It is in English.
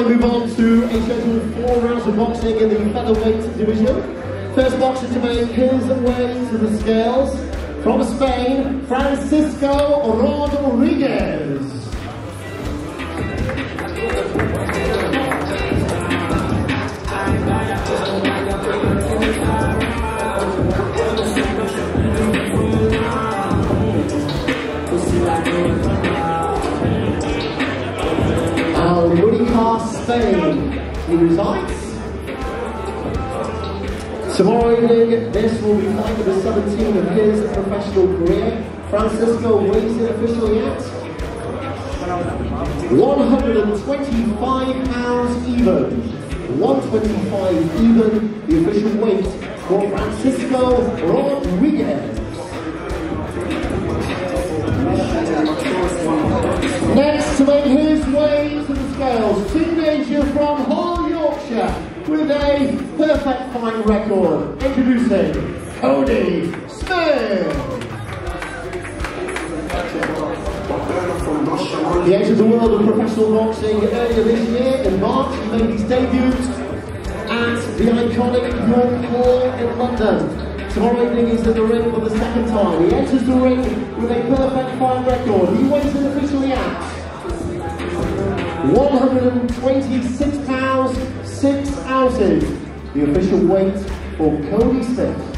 move on to a schedule of four rounds of boxing in the featherweight division. First boxer to make his way to the scales from Spain, Francisco Rodriguez. Spain. He resides. Tomorrow evening, this will be fight number 17 of his professional career. Francisco weighs in officially at 125 pounds even. 125 even, the official weight for Francisco Rodriguez. Next to make his way to the scales, With a perfect fine record. Introducing Codie Smith. He entered the world of professional boxing earlier this year. In March, he made his debut at the iconic York Hall in London. Tomorrow evening he's in the ring for the second time. He enters the ring with a perfect fight record. He weighs in officially at 126 pounds, 6 ounces. The official weight for Codie Smith.